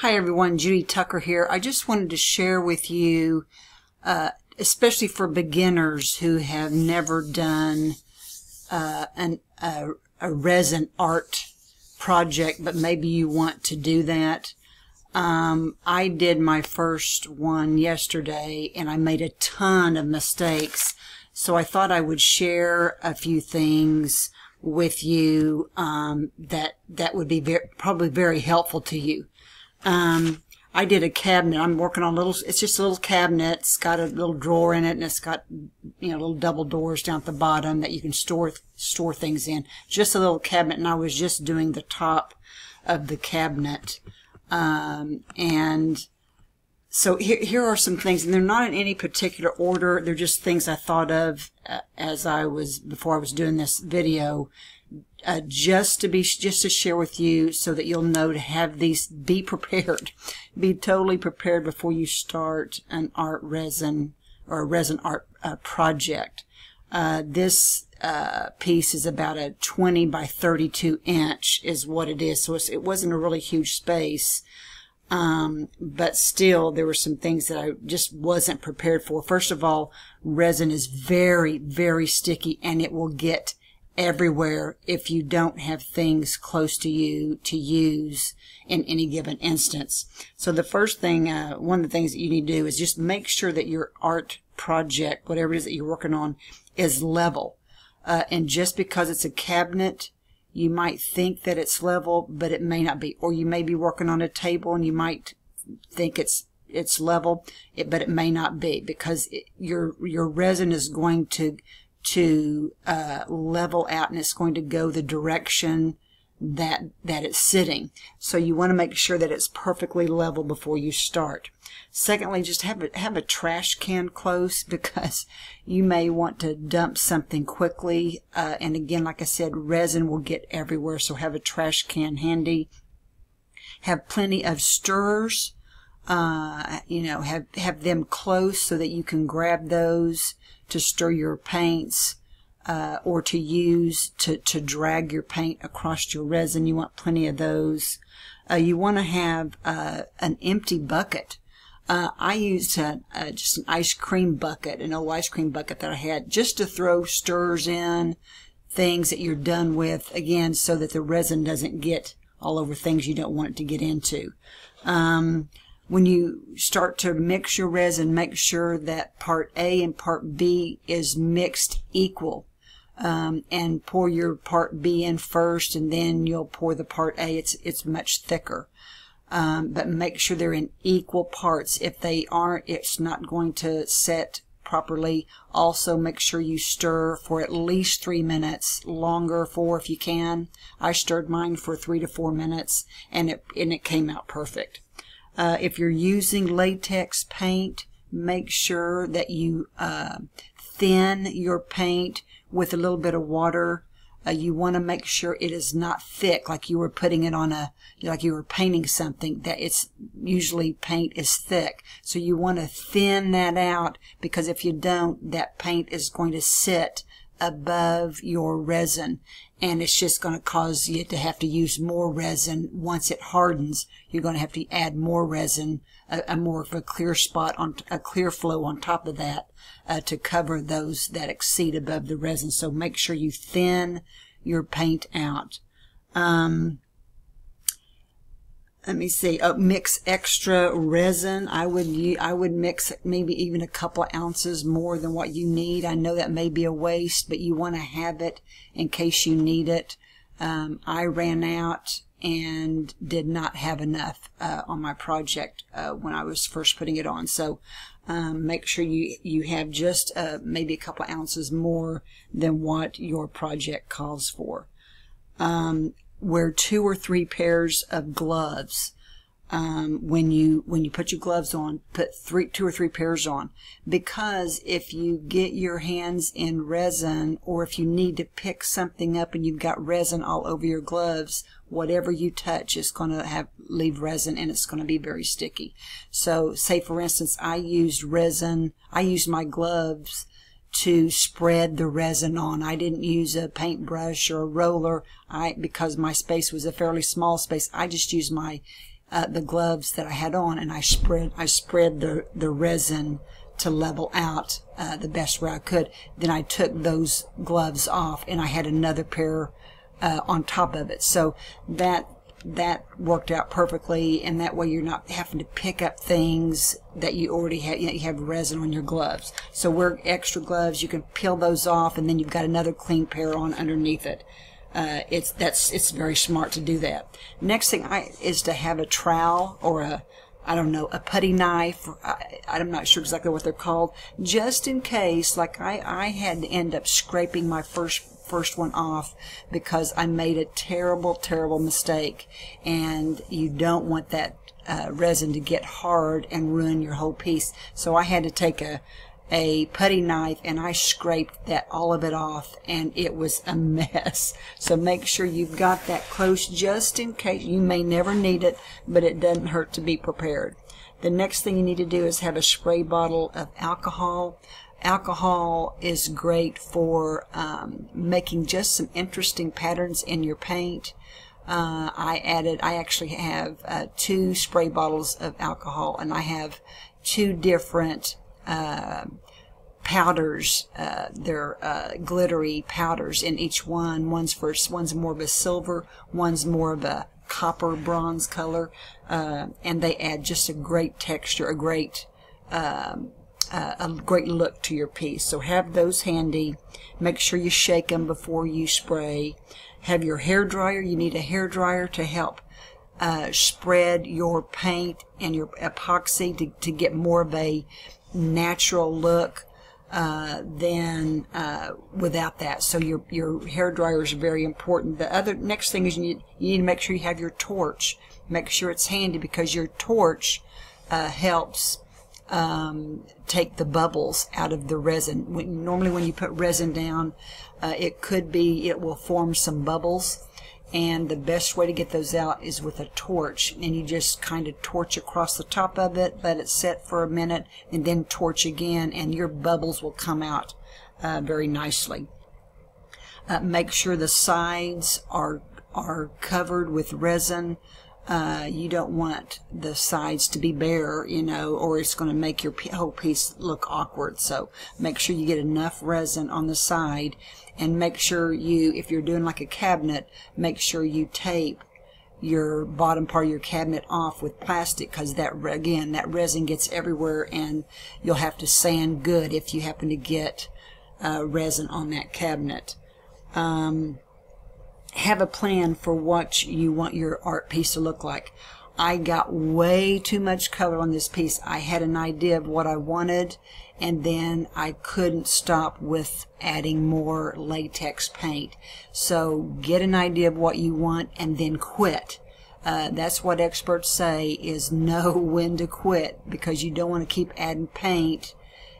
Hi everyone, Judy Tucker here. I just wanted to share with you, uh, especially for beginners who have never done uh, an, a, a, resin art project, but maybe you want to do that. Um, I did my first one yesterday and I made a ton of mistakes. So I thought I would share a few things with you um, that that would be very, probably very helpful to you. Um, I did a cabinet. I'm working on little, it's just a little cabinet. It's got a little drawer in it and it's got, you know, little double doors down at the bottom that you can store, store things in. Just a little cabinet. And I was just doing the top of the cabinet. Um, and so here, here are some things, and they're not in any particular order. They're just things I thought of uh, as I was, before I was doing this video uh, just to be just to share with you so that you'll know to have these be prepared. Be totally prepared before you start an art resin or a resin art uh, project. Uh, this uh, piece is about a 20 by 32 inch is what it is. So it wasn't a really huge space. Um, but still there were some things that I just wasn't prepared for. First of all resin is very very sticky and it will get everywhere if you don't have things close to you to use in any given instance. So the first thing, uh, one of the things that you need to do is just make sure that your art project, whatever it is that you're working on, is level. Uh, and just because it's a cabinet, you might think that it's level, but it may not be. Or you may be working on a table and you might think it's it's level, it, but it may not be because it, your your resin is going to to uh, level out and it's going to go the direction that that it's sitting. So you want to make sure that it's perfectly level before you start. Secondly, just have a, have a trash can close because you may want to dump something quickly. Uh, and again, like I said, resin will get everywhere. So have a trash can handy. Have plenty of stirrers. Uh, you know, have have them close so that you can grab those to stir your paints uh, or to use to, to drag your paint across your resin. You want plenty of those. Uh, you want to have uh, an empty bucket. Uh, I used a, just an ice cream bucket, an old ice cream bucket that I had, just to throw stirs in, things that you're done with, again, so that the resin doesn't get all over things you don't want it to get into. Um, when you start to mix your resin, make sure that part A and part B is mixed equal. Um, and pour your part B in first and then you'll pour the part A. It's, it's much thicker. Um, but make sure they're in equal parts. If they aren't, it's not going to set properly. Also make sure you stir for at least three minutes, longer four if you can. I stirred mine for three to four minutes and it, and it came out perfect. Uh, if you're using latex paint, make sure that you uh, thin your paint with a little bit of water. Uh, you want to make sure it is not thick, like you were putting it on a, like you were painting something. That it's usually paint is thick, so you want to thin that out because if you don't, that paint is going to sit above your resin and it's just going to cause you to have to use more resin. Once it hardens you're going to have to add more resin a, a more of a clear spot on a clear flow on top of that uh, to cover those that exceed above the resin. So make sure you thin your paint out. Um, let me see, oh, mix extra resin. I would I would mix maybe even a couple ounces more than what you need. I know that may be a waste, but you want to have it in case you need it. Um, I ran out and did not have enough uh, on my project uh, when I was first putting it on. So um, make sure you you have just uh, maybe a couple ounces more than what your project calls for. Um, wear two or three pairs of gloves. Um, when you when you put your gloves on, put three, two or three pairs on, because if you get your hands in resin, or if you need to pick something up and you've got resin all over your gloves, whatever you touch is going to have leave resin and it's going to be very sticky. So, say for instance, I used resin, I used my gloves to spread the resin on. I didn't use a paintbrush or a roller I because my space was a fairly small space. I just used my uh, the gloves that I had on, and I spread I spread the the resin to level out uh, the best way I could. Then I took those gloves off, and I had another pair uh, on top of it. So that that worked out perfectly, and that way you're not having to pick up things that you already have. You, know, you have resin on your gloves. So wear extra gloves. You can peel those off, and then you've got another clean pair on underneath it. Uh, it's that's it's very smart to do that. Next thing I is to have a trowel or a I don't know a putty knife. I, I'm not sure exactly what they're called, just in case. Like I I had to end up scraping my first first one off because I made a terrible terrible mistake, and you don't want that uh, resin to get hard and ruin your whole piece. So I had to take a a putty knife and I scraped that all of it off and it was a mess. So make sure you've got that close just in case. You may never need it, but it doesn't hurt to be prepared. The next thing you need to do is have a spray bottle of alcohol. Alcohol is great for um, making just some interesting patterns in your paint. Uh, I added, I actually have uh, two spray bottles of alcohol and I have two different uh, powders. They're uh, glittery powders in each one. One's for one's more of a silver, one's more of a copper bronze color, uh, and they add just a great texture, a great um, uh, a great look to your piece. So have those handy. Make sure you shake them before you spray. Have your hair dryer. You need a hair dryer to help uh, spread your paint and your epoxy to, to get more of a natural look uh, than uh, without that. So your your hair dryer is very important. The other next thing is you need, you need to make sure you have your torch. Make sure it's handy because your torch uh, helps um, take the bubbles out of the resin. When, normally, when you put resin down, uh, it could be it will form some bubbles. And the best way to get those out is with a torch. And you just kind of torch across the top of it let it set for a minute and then torch again and your bubbles will come out uh, very nicely. Uh, make sure the sides are are covered with resin uh, you don't want the sides to be bare, you know, or it's going to make your whole piece look awkward. So make sure you get enough resin on the side and make sure you, if you're doing like a cabinet, make sure you tape your bottom part of your cabinet off with plastic because that again that resin gets everywhere and you'll have to sand good if you happen to get uh, resin on that cabinet um, have a plan for what you want your art piece to look like. I got way too much color on this piece. I had an idea of what I wanted and then I couldn't stop with adding more latex paint. So get an idea of what you want and then quit. Uh, that's what experts say is know when to quit because you don't want to keep adding paint.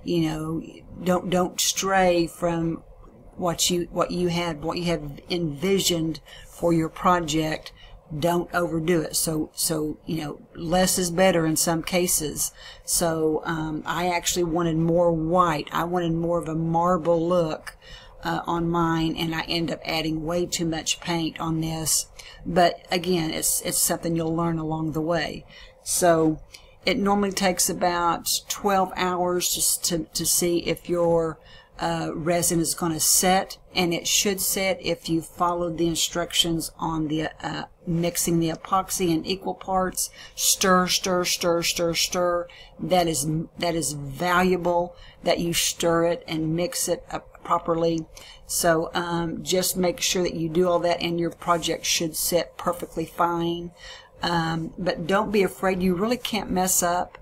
You know, don't don't stray from what you what you had what you have envisioned for your project don't overdo it. So so you know less is better in some cases. So um, I actually wanted more white. I wanted more of a marble look uh, on mine and I end up adding way too much paint on this. But again it's it's something you'll learn along the way. So it normally takes about 12 hours just to, to see if your uh, resin is going to set and it should set if you followed the instructions on the uh, mixing the epoxy in equal parts. Stir stir stir stir stir. That is that is valuable that you stir it and mix it up properly. So um, just make sure that you do all that and your project should set perfectly fine. Um, but don't be afraid. You really can't mess up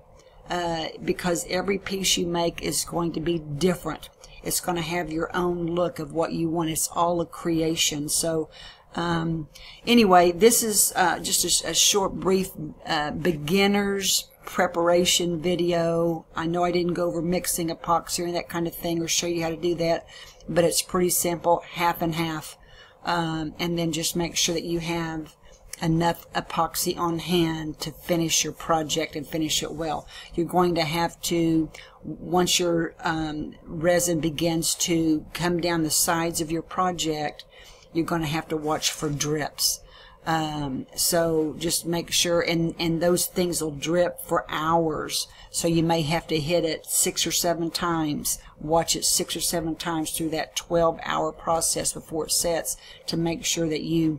uh, because every piece you make is going to be different it's going to have your own look of what you want. It's all a creation. So um, anyway, this is uh, just a, a, short, brief uh, beginner's preparation video. I know I didn't go over mixing epoxy or that kind of thing or show you how to do that, but it's pretty simple, half and half. Um, and then just make sure that you have enough epoxy on hand to finish your project and finish it well. You're going to have to, once your um, resin begins to come down the sides of your project, you're going to have to watch for drips. Um, so just make sure, and, and those things will drip for hours. So you may have to hit it six or seven times, watch it six or seven times through that 12 hour process before it sets to make sure that you,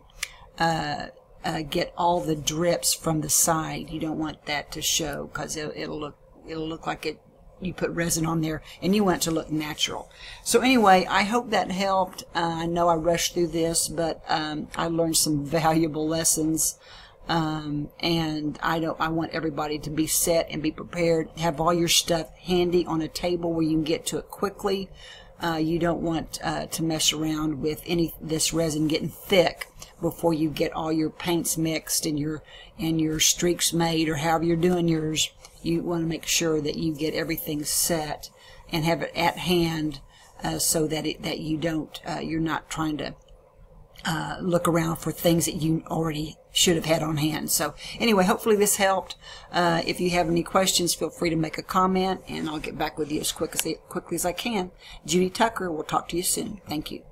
uh, uh, get all the drips from the side. You don't want that to show because it, it'll look, it'll look like it you put resin on there and you want it to look natural. So anyway, I hope that helped. Uh, I know I rushed through this, but um, I learned some valuable lessons. Um, and I don't, I want everybody to be set and be prepared. Have all your stuff handy on a table where you can get to it quickly. Uh, you don't want uh, to mess around with any this resin getting thick before you get all your paints mixed and your and your streaks made or however you're doing yours you want to make sure that you get everything set and have it at hand uh, so that it, that you don't uh, you're not trying to uh, look around for things that you already should have had on hand. So anyway, hopefully this helped. Uh, if you have any questions, feel free to make a comment, and I'll get back with you as quick as quickly as I can. Judy Tucker. We'll talk to you soon. Thank you.